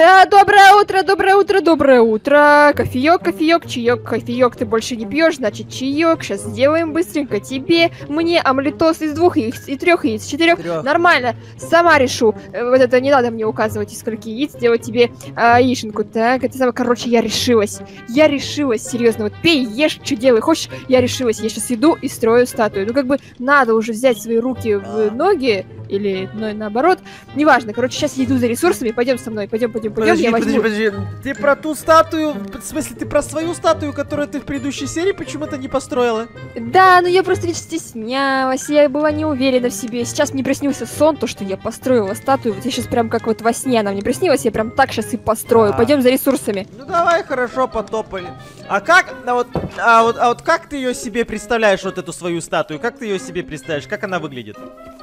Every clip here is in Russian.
А, доброе утро, доброе утро, доброе утро. Кофеек, кофеек, чаек, кофеек ты больше не пьешь, значит чаек. Сейчас сделаем быстренько тебе, мне омлетос из двух яиц, и трех яиц, четырех. Нормально, сама решу. Э, Вот это не надо мне указывать, из скольки яиц сделать тебе а, яишенку. Так, это самое, короче, я решилась. Я решилась, серьезно. Вот пей, ешь, что делай, хочешь? Я решилась, я сейчас иду и строю статую. Ну, как бы надо уже взять свои руки в ноги, или ну, наоборот. Неважно, короче, сейчас я иду за ресурсами, пойдем со мной, пойдем, пойдем, пойдем, Подожди, я подожди, возьму. подожди. Ты про ту статую, в смысле, ты про свою статую, которую ты в предыдущей серии почему-то не построила? Да, но я просто ведь стеснялась, я была не уверена в себе. Сейчас мне приснился сон, то, что я построила статую. Вот я сейчас прям как вот во сне она мне приснилась, я прям так сейчас и построю. А. Пойдем за ресурсами. Ну давай, хорошо, потопали. А как, а вот, а вот, а вот как ты ее себе представляешь, вот эту свою статую? Как ты ее себе представляешь? Как она выглядит?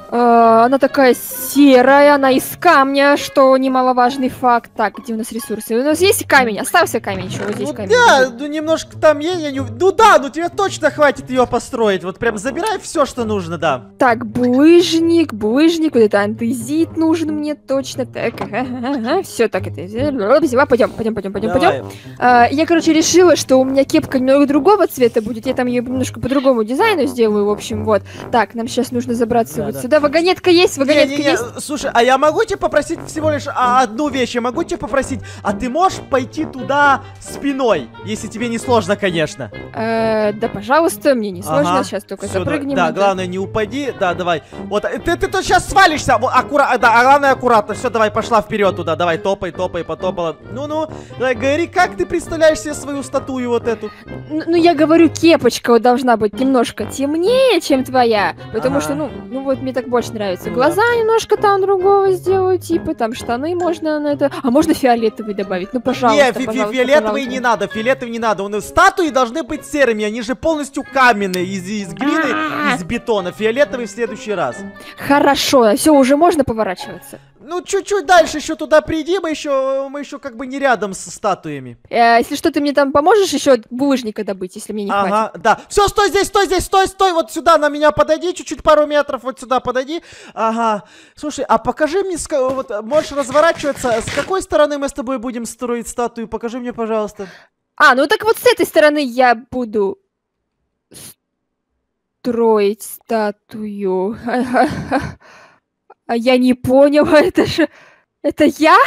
А, она такая серая, она из камня, что немаловажный факт. Так, где у нас ресурсы? У нас есть камень, остался камень еще, вот здесь ну камень. да, ну немножко там я, я не... Ну да, ну тебе точно хватит ее построить. Вот прям забирай все, что нужно, да. Так, булыжник, булыжник, вот это андезит нужен мне точно. Так, ага, все, так это взяла. Пойдем, пойдем, пойдем, пойдем, пойдем. А, я, короче, решила, что у меня кепка немного другого цвета будет. Я там ее немножко по другому дизайну сделаю, в общем, вот. Так, нам сейчас нужно забраться Да, вот да. сюда. Вагонетка есть, вагонетка Не-не-не, есть. слушай, а я могу тебя попросить всего лишь одну вещь? Я могу тебя попросить, а ты можешь пойти туда спиной? Если тебе не сложно, конечно. Э, да, пожалуйста, мне не сложно. Ага, Сейчас только Всё, да- запрыгнем. Да, это. главное не упади. Да, давай. Вот, э, ты, ты тут сейчас свалишься. Вот, аккуратно, да, а главное аккуратно. Все, давай, пошла вперед туда. Давай, топай, топай, потопала. Ну-ну, давай, говори, как ты представляешь себе свою статую вот эту? Ну, ну, я говорю, кепочка вот должна быть немножко темнее, чем твоя. Потому Ага. что, ну, ну вот мне так больше нравится. Ну Глаза немножко там другого сделаю, типа, там штаны можно на это. А можно фиолетовый добавить? Ну, пожалуйста. не, фи- фи- фиолетовые пожалуйста. не надо, фиолетовые не надо. Он, статуи должны быть серыми, они же полностью каменные, из, из глины, из бетона. Фиолетовый в следующий раз. Хорошо, все, уже можно поворачиваться. Ну, чуть-чуть дальше еще туда приди, мы еще, мы еще как бы не рядом с статуями. Э, если что, ты мне там поможешь еще булыжника добыть, если мне не хватит? Ага, да. Все, стой здесь, стой здесь, стой, стой, вот сюда на меня подойди, чуть-чуть пару метров, вот сюда подойди. Ага. Слушай, а покажи мне, вот, можешь разворачиваться, с какой стороны мы с тобой будем строить статую? Покажи мне, пожалуйста. А, ну так вот с этой стороны я буду строить статую. А я не понял, это же... Это я?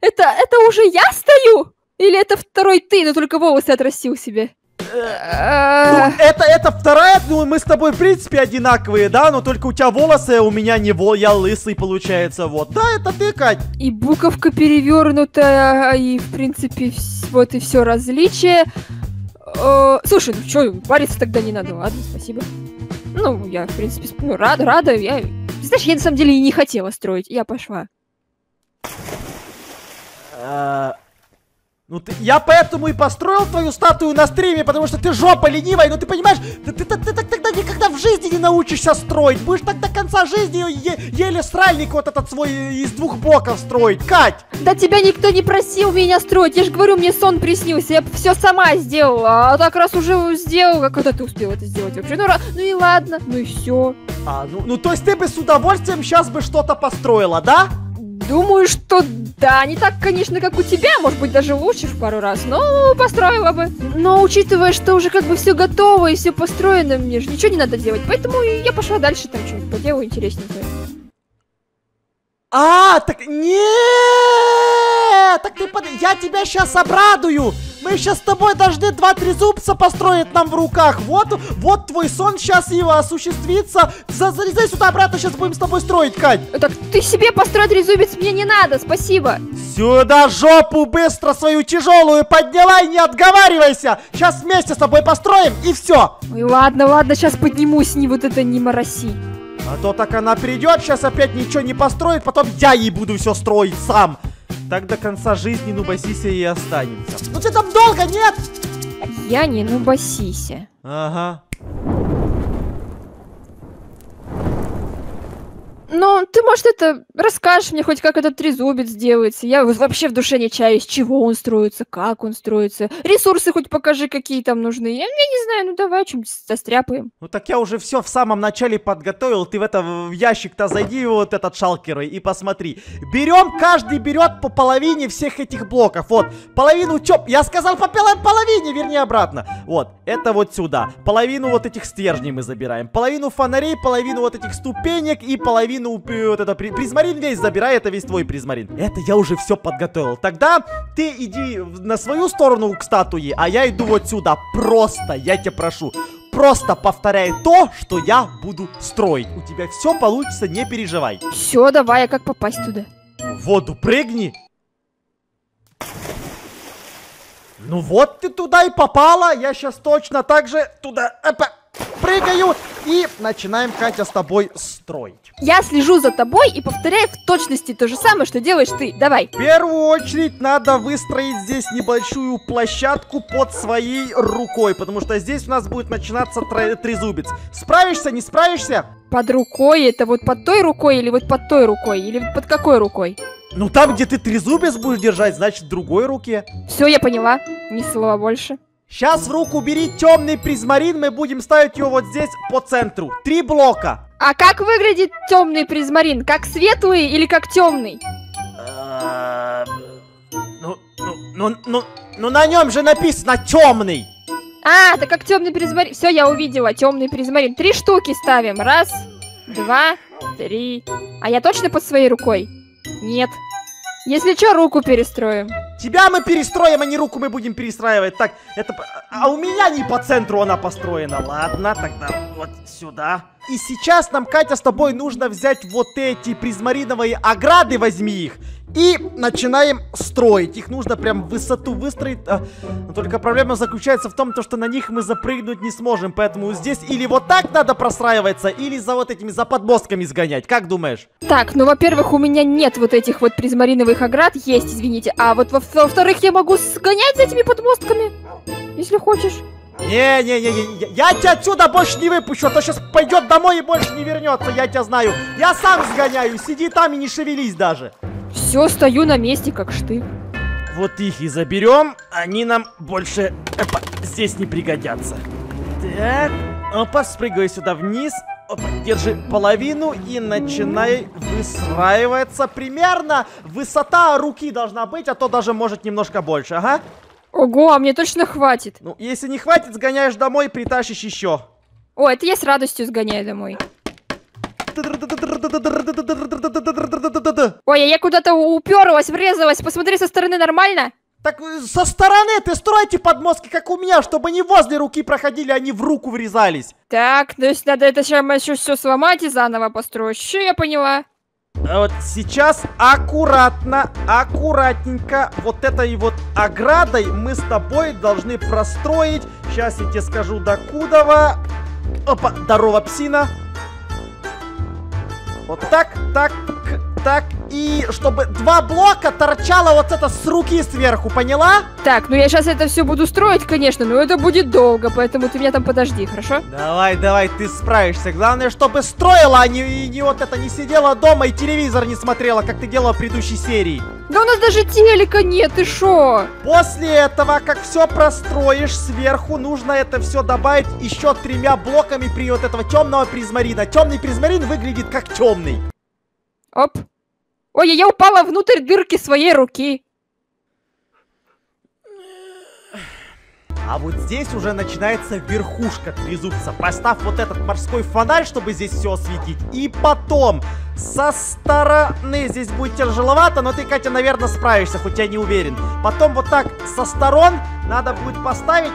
Это, это уже я стою? Или это второй ты, но только волосы отрастил себе? Ну, А, это, это вторая, ну, мы с тобой, в принципе, одинаковые, да, но только у тебя волосы, а у меня не вол, я лысый, получается, вот. Да, это ты, Кать. И буковка перевернутая, и, в принципе, вот и все различие. Э, Слушай, ну что, париться тогда не надо, ладно, спасибо. Ну, я, в принципе, сп- ну, рада, рада, я... Знаешь, я на самом деле и не хотела строить, я пошла. А, Ну ты, я поэтому и построил твою статую на стриме, потому что ты жопа ленивая, ну ты понимаешь, ты, ты, ты- ты так тогда никогда в жизни не научишься строить, будешь так до конца жизни е- еле сральник вот этот свой из двух блоков строить, Кать! Да тебя никто не просил меня строить, я же говорю, мне сон приснился, я все сама сделала, а так раз уже сделала, как это ты успела это сделать вообще? Ну, ну и ладно, ну и все. А, ну, ну то есть ты бы с удовольствием сейчас бы что-то построила, да? Думаю, что да, не так, конечно, как у тебя, может быть, даже лучше в пару раз, но построила бы. Но учитывая, что уже как бы все готово и все построено, мне же ничего не надо делать, поэтому я пошла дальше там что-нибудь поделаю интересненькое. А, так нет! Так ты под... Я тебя сейчас обрадую! Мы сейчас с тобой должны два трезубца построить нам в руках. Вот, вот твой сон сейчас его осуществится. За- Залезай сюда обратно, сейчас будем с тобой строить, Кать. Так ты себе построить резубец мне не надо, спасибо. Сюда жопу быстро свою тяжелую подняла и не отговаривайся. Сейчас вместе с тобой построим и все. Ой, ладно, ладно, сейчас поднимусь, не вот это не мороси. А то так она придет, сейчас опять ничего не построит, потом я ей буду все строить сам. Так до конца жизни Нубасися и останется. Ну ты там долго, нет? Я не нубасися. Ага. Ну, ты, может, это расскажешь мне хоть, как этот трезубец делается. Я вообще в душе не чаю, из чего он строится, как он строится. Ресурсы хоть покажи, какие там нужны. Я, я не знаю, ну давай что-нибудь застряпаем. Ну так я уже все в самом начале подготовил. Ты в это в ящик-то зайди вот этот шалкеры и посмотри. Берем, каждый берет по половине всех этих блоков. Вот, половину чоп. Я сказал по половине, верни обратно. Вот, это вот сюда. Половину вот этих стержней мы забираем. Половину фонарей, половину вот этих ступенек и половину вот это при, призмарин весь забирай. Это весь твой призмарин. Это я уже все подготовил. Тогда ты иди на свою сторону к статуе, а я иду вот сюда. Просто, я тебя прошу. Просто повторяй то, что я буду строить. У тебя все получится, не переживай. Все, давай, а как попасть туда? В воду прыгни. Ну вот ты туда и попала. Я сейчас точно так же туда опа, прыгаю. И начинаем, Катя, с тобой строить. Я слежу за тобой и повторяю в точности то же самое, что делаешь ты. Давай. В первую очередь надо выстроить здесь небольшую площадку под своей рукой, потому что здесь у нас будет начинаться трезубец. Справишься, не справишься? Под рукой? Это вот под той рукой или вот под той рукой? Или под какой рукой? Ну там, где ты трезубец будешь держать, значит в другой руке. Все, я поняла. Ни слова больше. Сейчас в руку бери темный призмарин, мы будем ставить его вот здесь по центру. Три блока. А как выглядит темный призмарин? Как светлый или как темный? Ну, ну, ну, ну, ну на нем же написано темный. А, это как темный призмарин. Все, я увидела, темный призмарин. Три штуки ставим. Раз, два, три. А я точно под своей рукой? Нет. Если что, руку перестроим. Тебя мы перестроим, а не руку мы будем перестраивать. Так, это... А у меня не по центру она построена. Ладно, тогда вот сюда. И сейчас нам, Катя, с тобой нужно взять вот эти призмариновые ограды, возьми их. И начинаем строить. Их нужно прям в высоту выстроить. А, но только проблема заключается в том, то, что на них мы запрыгнуть не сможем. Поэтому здесь или вот так надо простраиваться, или за вот этими, за подмостками сгонять. Как думаешь? Так, ну, во-первых, у меня нет вот этих вот призмариновых оград. Есть, извините. А вот во-вторых, я могу сгонять за этими подмостками, если хочешь. Не-не-не, я тебя отсюда больше не выпущу, а то сейчас пойдет домой и больше не вернется, я тебя знаю. Я сам сгоняю, сиди там и не шевелись даже. Все, стою на месте, как штык. Вот их и заберем, они нам больше опа, здесь не пригодятся. Так, опа, спрыгивай сюда вниз, держи половину и начинай выстраиваться. Примерно высота руки должна быть, а то даже может немножко больше, ага. Ого, а мне точно хватит. Ну, если не хватит, сгоняешь домой, притащишь еще. О, это я с радостью сгоняю домой. Ой, а я куда-то уперлась, врезалась. Посмотри, со стороны нормально? Так э, со стороны ты стройте подмостки, как у меня, чтобы не возле руки проходили, они в руку врезались. Так, то есть надо это сейчас еще все сломать и заново построить. Что я поняла? А вот сейчас аккуратно, аккуратненько вот этой вот оградой мы с тобой должны простроить. Сейчас я тебе скажу докудова. Опа, здорово, псина. Вот так, так, так, и чтобы два блока торчало вот это с руки сверху, поняла? Так, ну я сейчас это все буду строить, конечно, но это будет долго, поэтому ты меня там подожди, хорошо? Давай, давай, ты справишься. Главное, чтобы строила, а не, не вот это не сидела дома и телевизор не смотрела, как ты делала в предыдущей серии. Да у нас даже телека нет, ты шо? После этого, как все простроишь сверху, нужно это все добавить еще тремя блоками при вот этого темного призмарина. Темный призмарин выглядит как темный. Оп. Ой, я упала внутрь дырки своей руки. А вот здесь уже начинается верхушка трезубца. Поставь вот этот морской фонарь, чтобы здесь все осветить. И потом, со стороны, здесь будет тяжеловато, но ты, Катя, наверное, справишься, хоть я не уверен. Потом вот так со сторон надо будет поставить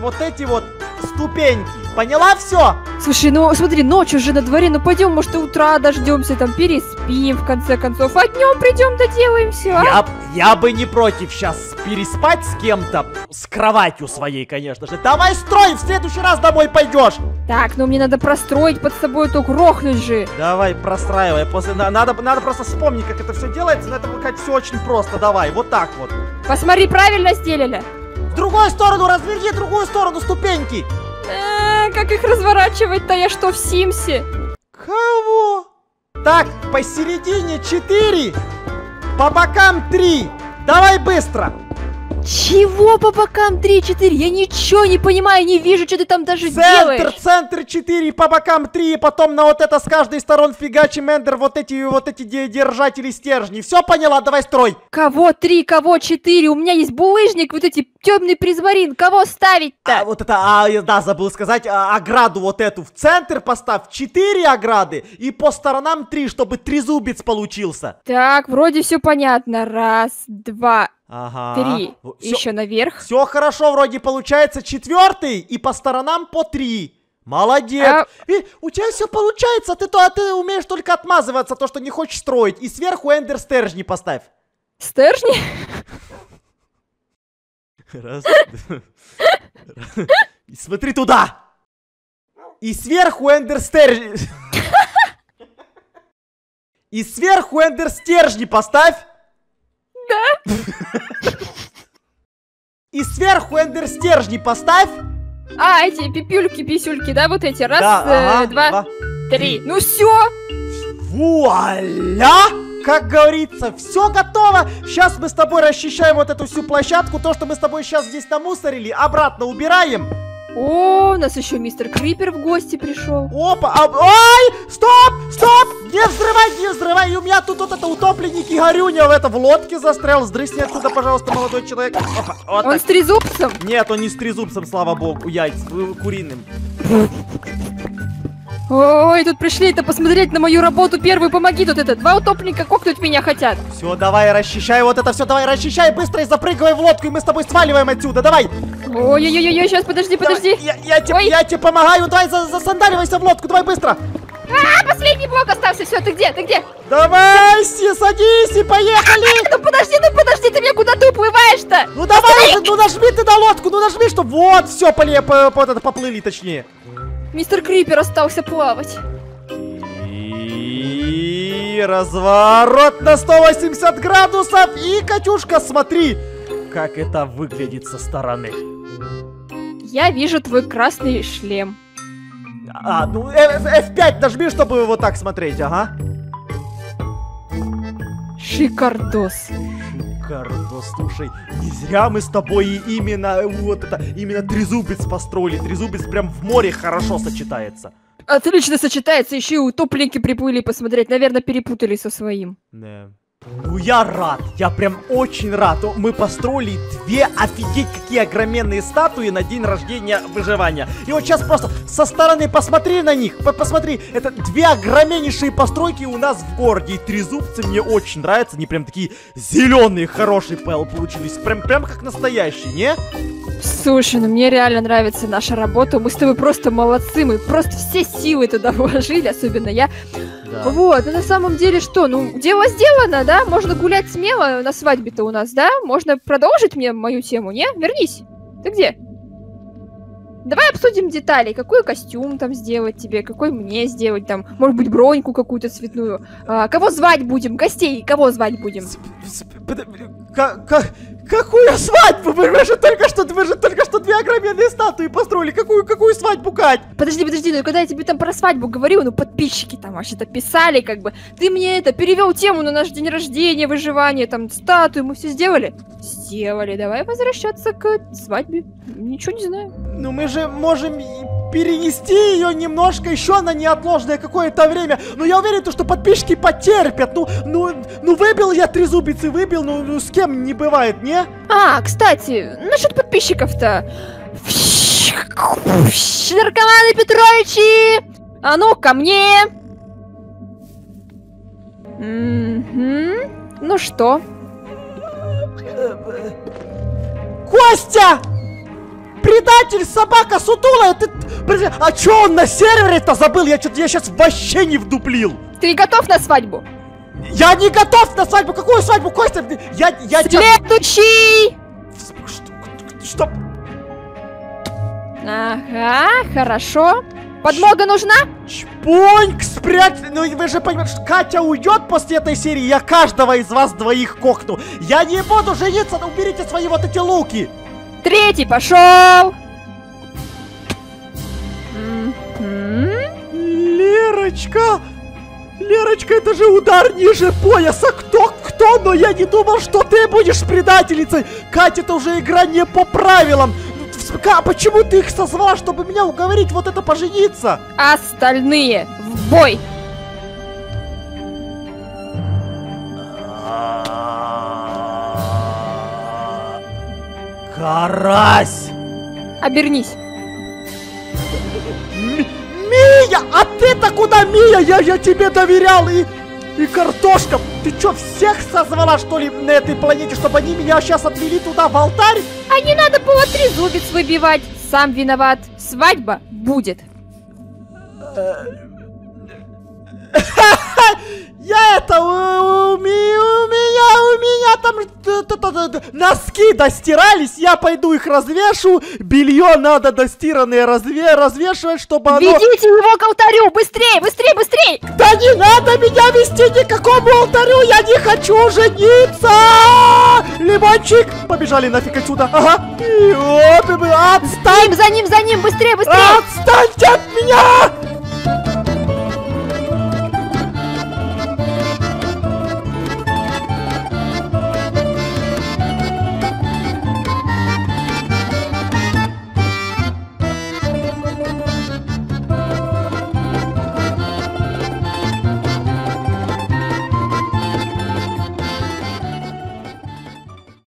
вот эти вот ступеньки. Поняла все? Слушай, ну смотри, ночь уже на дворе, ну пойдем, может, утра дождемся, там переспим, в конце концов, а днем придем, доделаем все, а? Я, я бы не против сейчас переспать с кем-то, с кроватью своей, конечно же. Давай строй, в следующий раз домой пойдешь. Так, ну мне надо простроить под собой, то грохнуть же. Давай, простраивай. После, надо, надо просто вспомнить, как это все делается, но это будет все очень просто. Давай, вот так вот. Посмотри, правильно сделали. Другую сторону, разверни другую сторону ступеньки. Э, как их разворачивать-то? Я что, в Симсе? Кого? Так, посередине 4, по бокам 3. Давай быстро. Чего по бокам 3-4? Я ничего не понимаю, не вижу, что ты там даже Центр, делаешь. центр 4, по бокам 3, и потом на вот это с каждой сторон фигачим эндер вот эти вот эти де- держатели стержней. Все поняла? Давай строй. Кого 3, кого 4? У меня есть булыжник, вот эти темный призмарин. Кого ставить-то? А, вот это, а, да, забыл сказать, а, ограду вот эту в центр поставь, 4 ограды, и по сторонам 3, чтобы трезубец получился. Так, вроде все понятно. Раз, два, Ага. три. Все, Еще наверх. все хорошо, вроде получается четвертый, и по сторонам по 3. Молодец. А- И у тебя все получается, ты, то, а ты умеешь только отмазываться, то, что не хочешь строить. И сверху эндер стержни поставь. Стержни? Раз. Смотри туда. И сверху эндер стержни. И сверху эндер стержни поставь. Да. И сверху эндер стержни поставь. А, эти пипюльки, писюльки, да, вот эти. Раз, Да, э, ага, два, два. три. Ну все. Вуаля! Как говорится, все готово. Сейчас мы с тобой расчищаем вот эту всю площадку. То, что мы с тобой сейчас здесь намусорили, обратно убираем. О, у нас еще мистер Крипер в гости пришел. Опа, а, ой, стоп, И меня тут вот это утопленник Игорюня в, это, в лодке застрял, сдрысни отсюда, пожалуйста, молодой человек. Опа, вот Он так. с трезубцем? Нет, он не с трезубцем, слава богу, яйц, э, куриным. Ой, тут пришли-то посмотреть на мою работу первую. Помоги тут это. Два утопленника кокнуть меня хотят. Все, давай, расчищай вот это все, давай, расчищай быстро и запрыгивай в лодку, и мы с тобой сваливаем отсюда, давай. Ой-ой-ой, сейчас, подожди, Давай, подожди. Я, я, тебе, я тебе помогаю, давай, за, засандаривайся в лодку, давай быстро. А, последний блок остался. Все, ты где, ты где? Давай, си, садись и поехали. Ну подожди, ну подожди, ты меня куда ты уплываешь-то? Ну давай ну нажми ты на лодку, ну нажми, что вот, все, поле, по, по- поплыли точнее. Мистер Крипер остался плавать. И разворот на 180 градусов. И, Катюшка, смотри, как это выглядит со стороны. Я вижу твой красный шлем. А, ну F- F5 нажми, чтобы вот так смотреть, ага. Шикардос. Шикарно, слушай, не зря мы с тобой именно э, вот это, именно трезубец построили. Трезубец прям в море хорошо сочетается. Отлично сочетается, еще и утопленники приплыли посмотреть. Наверное, перепутали со своим. Да. Ну я рад, я прям очень рад. О, Мы построили две офигеть какие огроменные статуи на день рождения выживания. И вот сейчас просто со стороны посмотри на них, по- посмотри, это две огроменнейшие постройки у нас в городе. И трезубцы мне очень нравятся, они прям такие зеленые, хорошие пэл получились, прям, прям как настоящие, не? Слушай, ну мне реально нравится наша работа. Мы с тобой просто молодцы. Мы просто все силы туда вложили, особенно я. Вот, ну на самом деле что? Ну, дело сделано, да? Можно гулять смело на свадьбе-то у нас, да? Можно продолжить мне мою тему, не? Вернись. Ты где? Давай обсудим детали. Какой костюм там сделать тебе, какой мне сделать там. Может быть, броньку какую-то цветную. А, кого звать будем? Гостей кого звать будем? Ка- Какую свадьбу? Вы вы же только что, вы же только что две огроменные статуи построили. Какую, какую свадьбу, Кать? Подожди, подожди, ну когда я тебе там про свадьбу говорила, ну подписчики там вообще-то писали, как бы, ты мне это, перевел тему на наш день рождения, выживание, там, статую, мы все сделали? Сделали, давай возвращаться к свадьбе. Ничего не знаю. Ну мы же можем перенести ее немножко еще на неотложное какое-то время. Но я уверен, то, что подписчики потерпят. Ну, ну, ну выбил я трезубец и выбил, ну, ну с кем не бывает, не? А, кстати, насчет подписчиков-то. Наркоманы Петровичи! А ну, ко мне! Ну что? Костя! Предатель, собака сутулая, ты... А чё он на сервере-то забыл? Я что-то я сейчас вообще не вдуплил. Ты готов на свадьбу? Я не готов на свадьбу. Какую? Я, я. Следующий! Что? Что? Ага, хорошо. Подмога нужна? Чпоньк, спрячь! Ну вы же понимаете, что Катя уйдет после этой серии, я каждого из вас двоих кокну. Я не буду жениться, но уберите свои вот эти луки. Третий пошел. Лерочка! Лерочка, это же удар ниже пояса. Кто, кто? Но я не думал, что ты будешь предательницей. Катя, это уже игра не по правилам. Ка, почему ты их созвала, чтобы меня уговорить вот это пожениться? Остальные в бой! Карась! Обернись. Ми- Мия! А ты-то куда, Мия? Я, я тебе доверял и... И картошка! Ты чё, всех созвала, что ли, на этой планете, чтобы они меня сейчас отвели туда, в алтарь? А не надо было трезубец выбивать. Сам виноват. Свадьба будет. Я это, у, у у меня, у меня там носки достирались, я пойду их развешу, белье надо достиранное разве развешивать, чтобы оно... Ведите его к алтарю! Быстрее, быстрее, быстрее! Да не надо меня вести ни к какому алтарю, я не хочу жениться! Лимончик, побежали нафиг отсюда, ага. И оп, отстань, Ним, за ним, за ним! Быстрее, быстрее! отстаньте от меня!